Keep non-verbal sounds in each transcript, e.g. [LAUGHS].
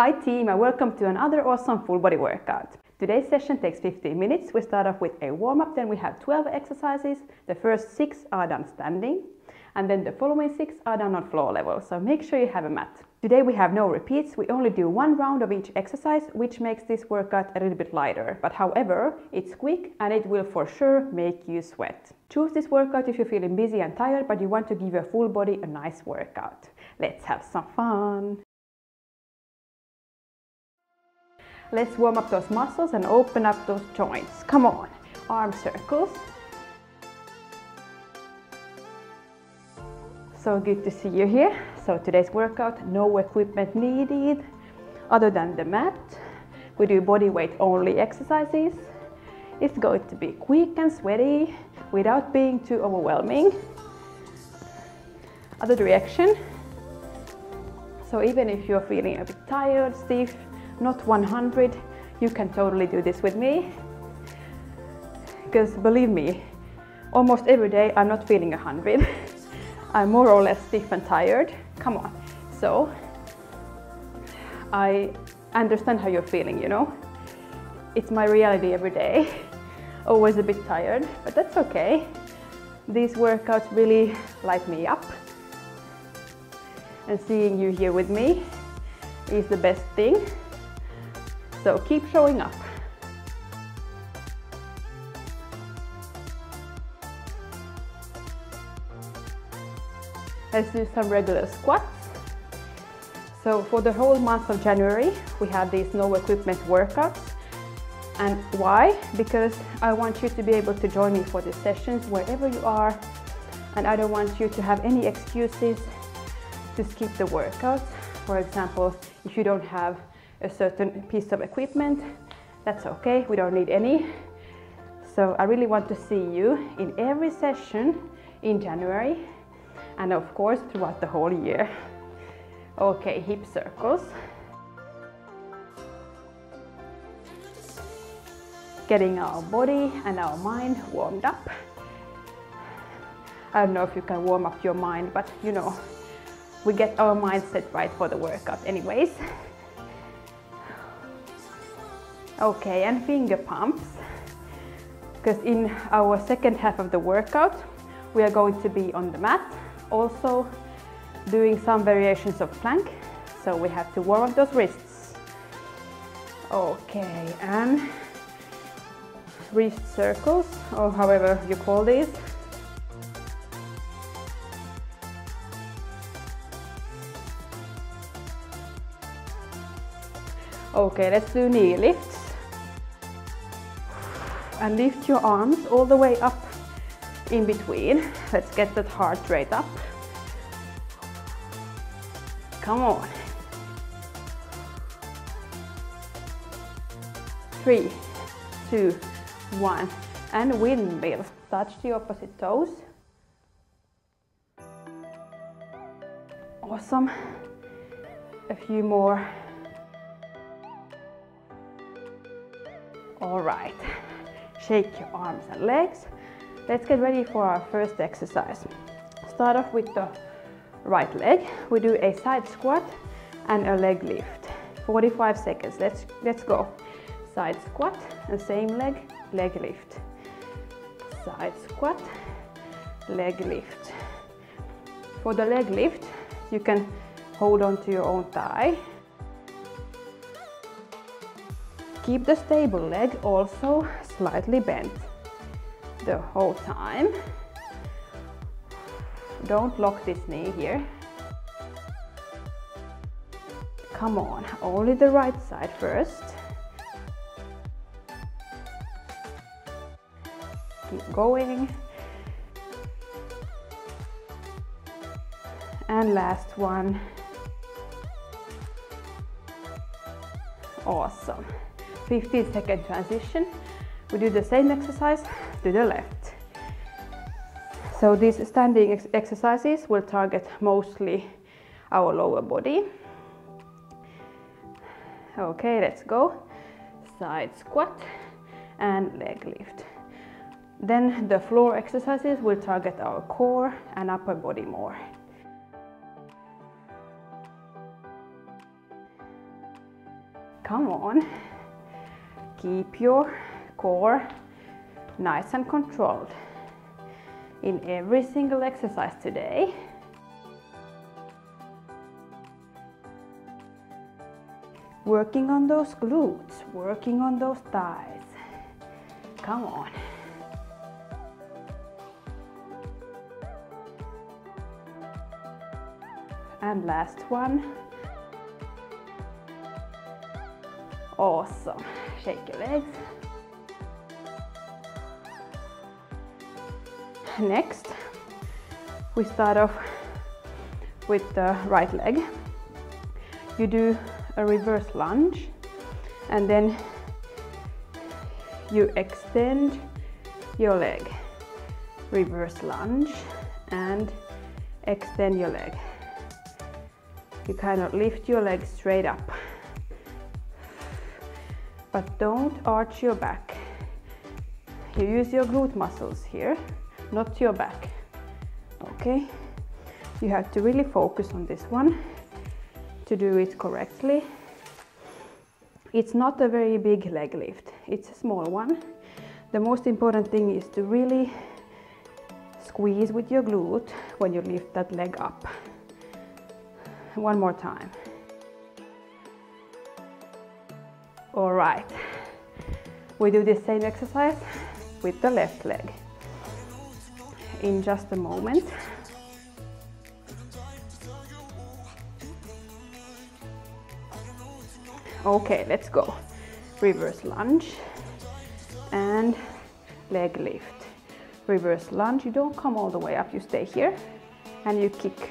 Hi team and welcome to another awesome full body workout. Today's session takes 15 minutes. We start off with a warm up, then we have 12 exercises. The first six are done standing and then the following six are done on floor level. So make sure you have a mat. Today we have no repeats. We only do one round of each exercise, which makes this workout a little bit lighter. But however, it's quick and it will for sure make you sweat. Choose this workout if you're feeling busy and tired, but you want to give your full body a nice workout. Let's have some fun. Let's warm up those muscles and open up those joints. Come on, arm circles. So good to see you here. So today's workout, no equipment needed other than the mat. We do body weight only exercises. It's going to be quick and sweaty without being too overwhelming. Other direction. So even if you're feeling a bit tired, stiff, not 100. You can totally do this with me. Because believe me, almost every day I'm not feeling 100. [LAUGHS] I'm more or less stiff and tired. Come on. So I understand how you're feeling, you know. It's my reality every day. [LAUGHS] Always a bit tired, but that's okay. These workouts really light me up. And seeing you here with me is the best thing. So keep showing up. Let's do some regular squats. So for the whole month of January, we have these no equipment workouts. And why? Because I want you to be able to join me for these sessions wherever you are. And I don't want you to have any excuses to skip the workouts. For example, if you don't have a certain piece of equipment. That's okay, we don't need any. So I really want to see you in every session in January and of course throughout the whole year. Okay, hip circles. Getting our body and our mind warmed up. I don't know if you can warm up your mind, but you know, we get our mindset right for the workout anyways. Okay, and finger pumps. Because in our second half of the workout, we are going to be on the mat, also doing some variations of plank. So we have to warm up those wrists. Okay, and wrist circles, or however you call these. Okay, let's do knee lifts and lift your arms all the way up in between. Let's get that heart rate up. Come on. Three, two, one, and windmill. Touch the opposite toes. Awesome. A few more. All right shake your arms and legs. Let's get ready for our first exercise. Start off with the right leg. We do a side squat and a leg lift. 45 seconds. Let's let's go. Side squat and same leg, leg lift. Side squat, leg lift. For the leg lift, you can hold on to your own thigh Keep the stable leg also slightly bent the whole time. Don't lock this knee here. Come on, only the right side first. Keep going. And last one. Awesome. 15 second transition. We do the same exercise to the left. So these standing ex exercises will target mostly our lower body. Okay, let's go. Side squat and leg lift. Then the floor exercises will target our core and upper body more. Come on. Keep your core nice and controlled in every single exercise today. Working on those glutes, working on those thighs. Come on. And last one. Awesome. Shake your legs. Next, we start off with the right leg. You do a reverse lunge and then you extend your leg. Reverse lunge and extend your leg. You kind of lift your leg straight up. But don't arch your back. You use your glute muscles here not your back. Okay? You have to really focus on this one to do it correctly. It's not a very big leg lift, it's a small one. The most important thing is to really squeeze with your glute when you lift that leg up. One more time. All right. We do the same exercise with the left leg in just a moment. Okay, let's go. Reverse lunge and leg lift. Reverse lunge, you don't come all the way up, you stay here and you kick.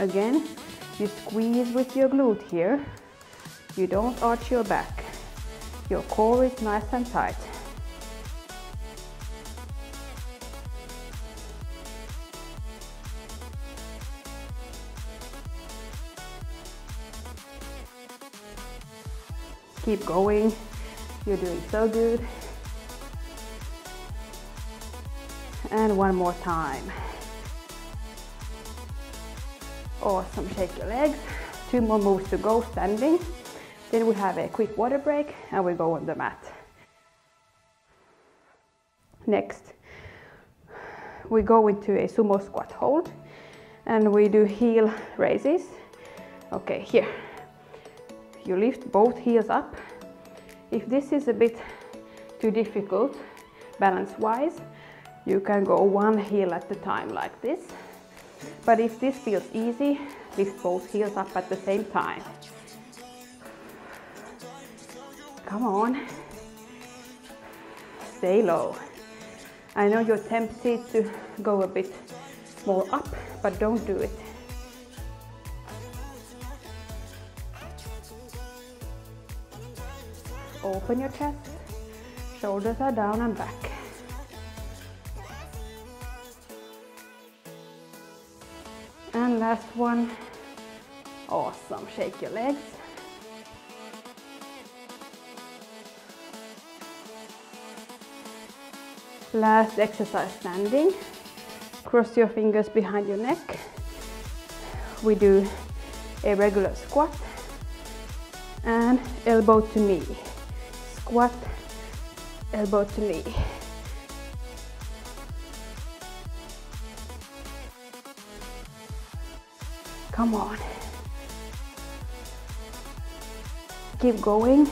Again, you squeeze with your glute here. You don't arch your back. Your core is nice and tight. Keep going. You're doing so good. And one more time. Awesome, shake your legs. Two more moves to go, standing. Then we have a quick water break and we go on the mat. Next, we go into a sumo squat hold and we do heel raises. Okay, here. You lift both heels up. If this is a bit too difficult balance-wise, you can go one heel at a time like this. But if this feels easy, lift both heels up at the same time. Come on. Stay low. I know you're tempted to go a bit more up, but don't do it. Open your chest, shoulders are down and back. And last one. Awesome, shake your legs. Last exercise standing. Cross your fingers behind your neck. We do a regular squat and elbow to knee. Squat, elbow to knee. Come on. Keep going.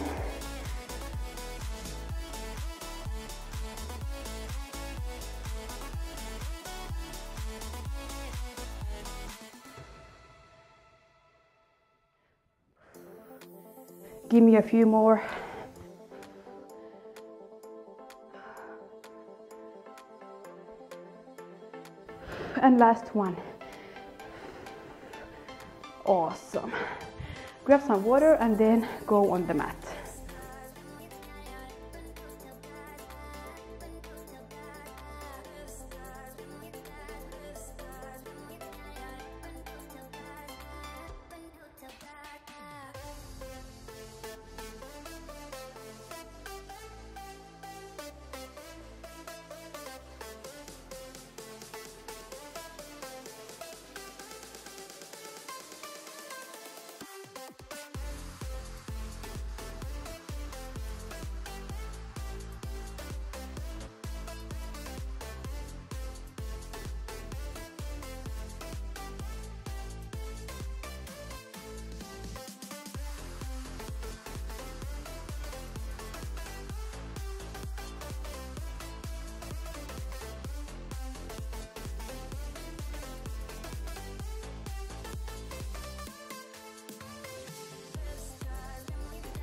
Give me a few more. And last one. Awesome. Grab some water and then go on the mat.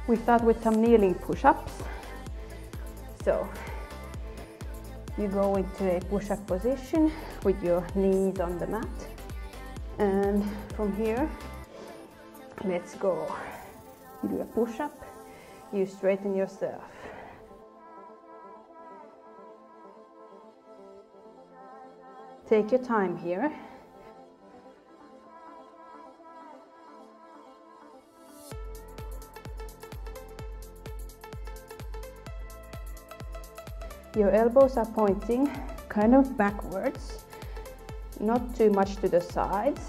We start with some kneeling push-ups. So you go into a push-up position with your knees on the mat. And from here, let's go. You do a push-up, you straighten yourself. Take your time here. Your elbows are pointing kind of backwards, not too much to the sides.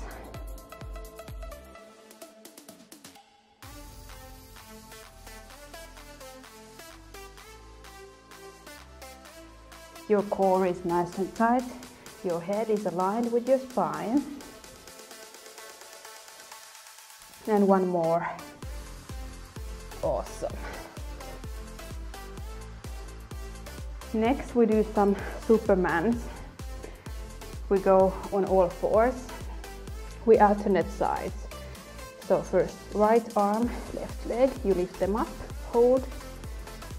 Your core is nice and tight, your head is aligned with your spine. And one more. Awesome. Next we do some supermans. We go on all fours. We alternate sides. So first right arm, left leg, you lift them up, hold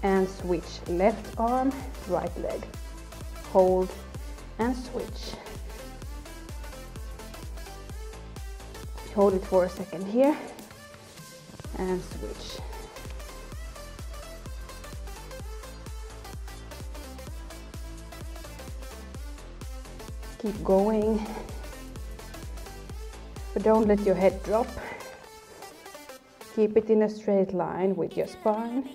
and switch. Left arm, right leg, hold and switch. Hold it for a second here and switch. Keep going. But don't let your head drop. Keep it in a straight line with your spine.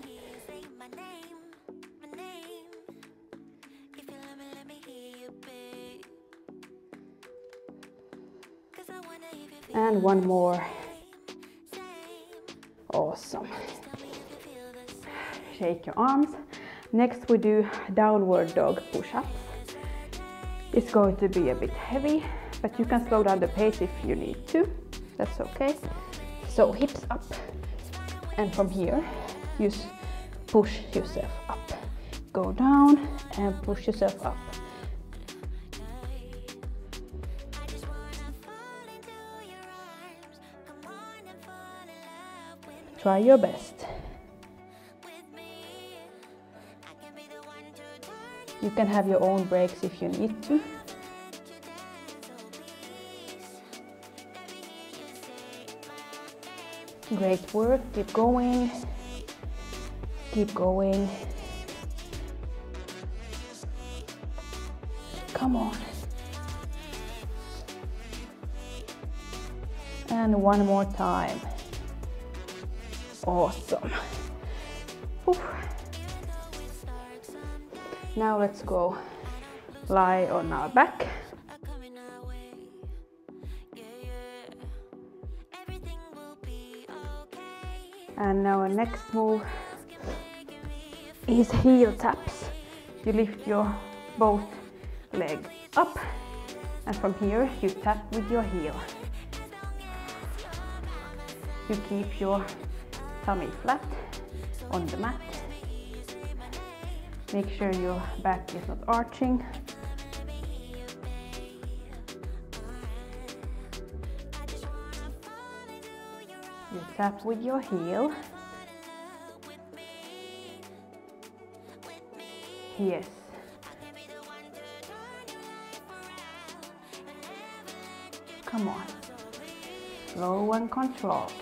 And one more. Awesome. Shake your arms. Next we do downward dog push-ups. It's going to be a bit heavy, but you can slow down the pace if you need to. That's okay. So hips up, and from here, you push yourself up. Go down and push yourself up. Try your best. You can have your own breaks if you need to. Great work, keep going, keep going. Come on. And one more time. Awesome. Now let's go lie on our back. And now our next move is heel taps. You lift your both leg up and from here you tap with your heel. You keep your tummy flat on the mat Make sure your back is not arching. You tap with your heel. Yes. Come on. Slow and controlled.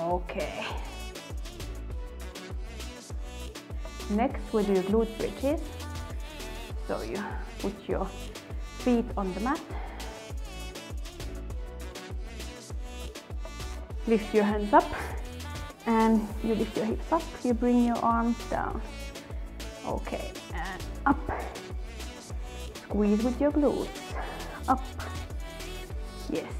Okay. Next we do glute bridges. So you put your feet on the mat. Lift your hands up and you lift your hips up. You bring your arms down. Okay, and up. Squeeze with your glutes. Up. Yes.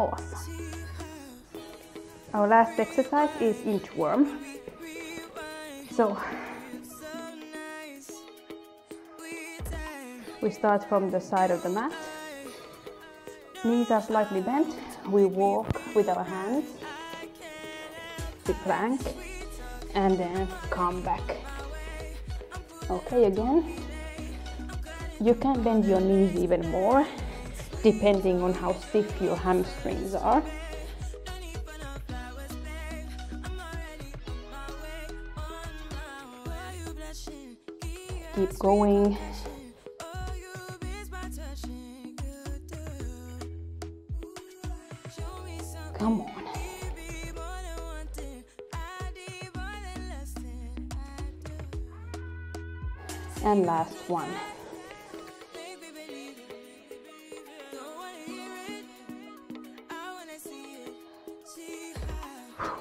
Awesome. Our last exercise is inchworm. So we start from the side of the mat. Knees are slightly bent. We walk with our hands to plank and then come back. Okay, again. You can bend your knees even more depending on how stiff your hamstrings are. Keep going. Come on. And last one.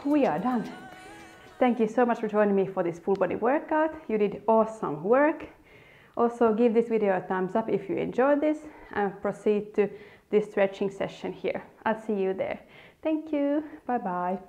We are done. Thank you so much for joining me for this full body workout. You did awesome work. Also give this video a thumbs up if you enjoyed this and proceed to this stretching session here. I'll see you there. Thank you. Bye bye.